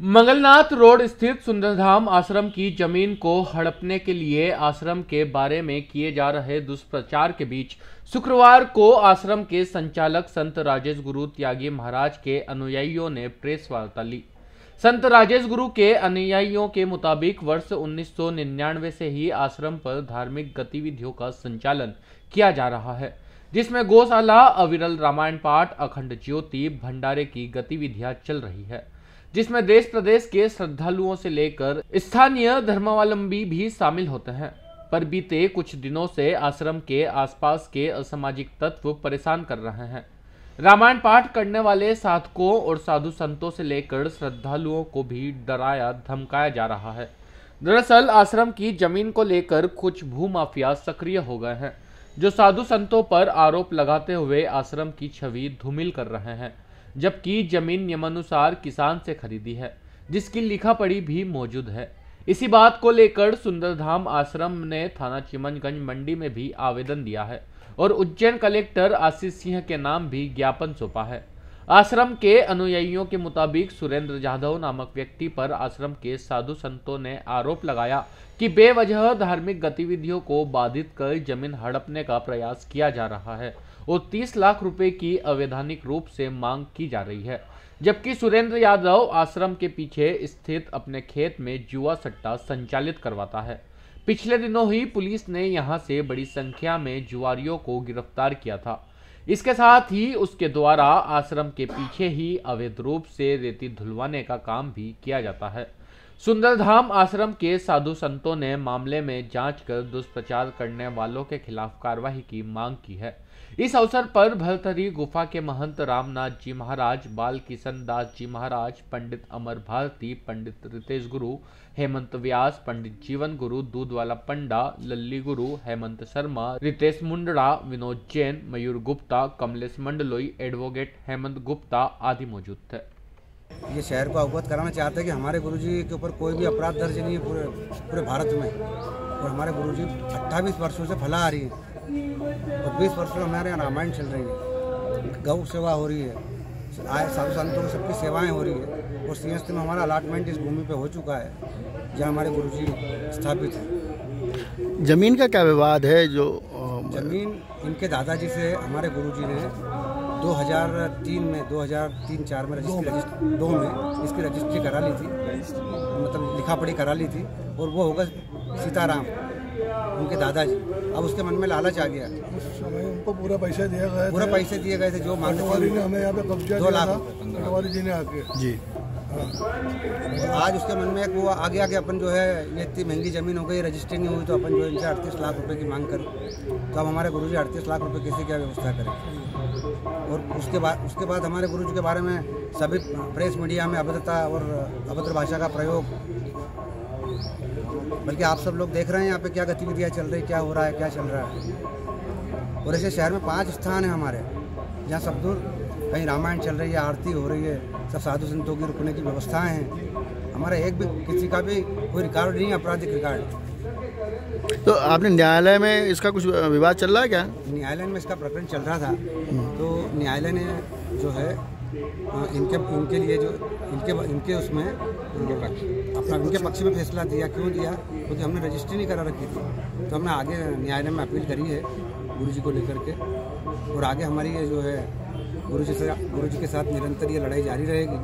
Mangalnath road स्थित सुंदरधाम आश्रम की ज़मीन को हड़पने के लिए आश्रम के बारे में किए जा रहे दुष्प्रचार के बीच शुक्रवार को आश्रम के संचालक संत राजेश गुरु त्यागी महाराज के अनुयायियों ने प्रेस वार्ता ली। संत राजेश गुरु के अनुयायियों के मुताबिक वर्ष 1999 से ही आश्रम पर धार्मिक गतिविधियों का संचालन किया जा रहा है, जिसमें गौशाला, अविरल रामायण पाठ, अखंड ज्योति, भंडारे की गतिविधियाँ चल रही है। जिसमें देश प्रदेश के श्रद्धालुओं से लेकर स्थानीय धर्मावलंबी भी शामिल होते हैं। पर बीते कुछ दिनों से आश्रम के आसपास के असामाजिक तत्व परेशान कर रहे हैं। रामायण पाठ करने वाले साधकों और साधु संतों से लेकर श्रद्धालुओं को भी डराया, धमकाया जा रहा है। दरअसल, आश्रम की ज़मीन को लेकर कुछ भूमाफिया सक्रिय हो गए हैं, जो साधु संतों पर आरोप लगाते हुए आश्रम की छवि धूमिल कर रहे हैं। जबकि ज़मीन नियमानुसार किसान से खरीदी है, जिसकी लिखा पढ़ी भी मौजूद है। इसी बात को लेकर सुंदरधाम आश्रम ने थाना चिमनगंज मंडी में भी आवेदन दिया है और उज्जैन कलेक्टर आशीष सिंह के नाम भी ज्ञापन सौंपा है। आश्रम के अनुयायियों के मुताबिक सुरेंद्र जाधव नामक व्यक्ति पर आश्रम के साधु संतों ने आरोप लगाया कि बेवजह धार्मिक गतिविधियों को बाधित कर ज़मीन हड़पने का प्रयास किया जा रहा है। और 30 लाख रुपए की अवैधानिक रूप से मांग की जा रही है। जबकि सुरेंद्र यादव आश्रम के पीछे स्थित अपने खेत में जुआ सट्टा संचालित करवाता है। पिछले दिनों ही पुलिस ने यहाँ से बड़ी संख्या में जुआरियों को गिरफ़्तार किया था। इसके साथ ही उसके द्वारा आश्रम के पीछे ही अवैध रूप से रेती धुलवाने का काम भी किया जाता है। सुंदरधाम आश्रम के साधु संतों ने मामले में जाँच कर दुष्प्रचार करने वालों के खिलाफ कार्रवाई की मांग की है। इस अवसर पर भरतरी गुफा के महंत रामनाथ जी महाराज बाल किशन दास जी महाराज, पंडित अमर भारती, पंडित रितेश गुरु, हेमंत व्यास, पंडित जीवन गुरु, दूधवाला पंडा, लल्ली गुरु, हेमंत शर्मा, रितेश मुंडड़ा, विनोद जैन, मयूर गुप्ता, कमलेश मंडलोई, एडवोकेट हेमंत गुप्ता आदि मौजूद थे। ये शहर को अवगत कराना चाहते हैं कि हमारे गुरुजी के ऊपर कोई भी अपराध दर्ज नहीं है पूरे पूरे भारत में। और हमारे गुरुजी अट्ठाईस वर्षों से फला आ रही है। और बीस वर्षों से हमारे यहाँ रामायण चल रही है। गौ सेवा हो रही है। आए साधु संतों की सबकी सेवाएँ हो रही है। और सी में हमारा अलाटमेंट इस भूमि पे हो चुका है जहाँ हमारे गुरुजी स्थापित हैं। ज़मीन का क्या विवाद है जो ज़मीन इनके दादाजी से हमारे गुरुजी ने 2003 में 2003-4 में रजिस्ट्री दो में। इसकी रजिस्ट्री करा ली थी। मतलब लिखा पढ़ी करा ली थी और वो होगा सीताराम उनके दादाजी। अब उसके मन में लालच आ गया। उस समय उनको पूरा पैसा दिया गया पूरा पैसे दिए गए थे जो ने हमें यहाँ पे कब्जा दो लाख ने आके। जी। आज उसके मन में एक वो आ गया कि अपन जो है, ये इतनी महँगी ज़मीन हो गई रजिस्ट्री नहीं हुई तो अपन जो इनसे अड़तीस लाख रुपए की मांग करें। तो अब हमारे गुरुजी अड़तीस लाख रुपए कैसे क्या व्यवस्था करें। और उसके बाद उसके बाद हमारे गुरुजी के बारे में सभी प्रेस मीडिया में अभद्रता और अभद्र भाषा का प्रयोग। बल्कि आप सब लोग देख रहे हैं यहाँ पे क्या गतिविधियाँ चल रही, क्या हो रहा है, क्या चल रहा है। और ऐसे शहर में पाँच स्थान हैं हमारे, जहाँ सब दूर कहीं रामायण चल रही है आरती हो रही है सब साधु संतों की रुकने की व्यवस्थाएँ हैं। हमारा एक भी किसी का भी कोई रिकॉर्ड नहीं है आपराधिक रिकॉर्ड। तो आपने न्यायालय में इसका कुछ विवाद चल रहा है क्या? न्यायालय में इसका प्रकरण चल रहा था। तो न्यायालय ने जो है इनके इनके लिए जो इनके इनके उसमें अपना इनके पक्ष में फैसला दिया क्यों दिया? क्योंकि हमने रजिस्ट्री नहीं करा रखी थी। तो हमने आगे न्यायालय में अपील करी है गुरु जी को लेकर के। और आगे हमारी ये जो है गुरु जी से गुरु जी के साथ निरंतर ये लड़ाई जारी रहेगी।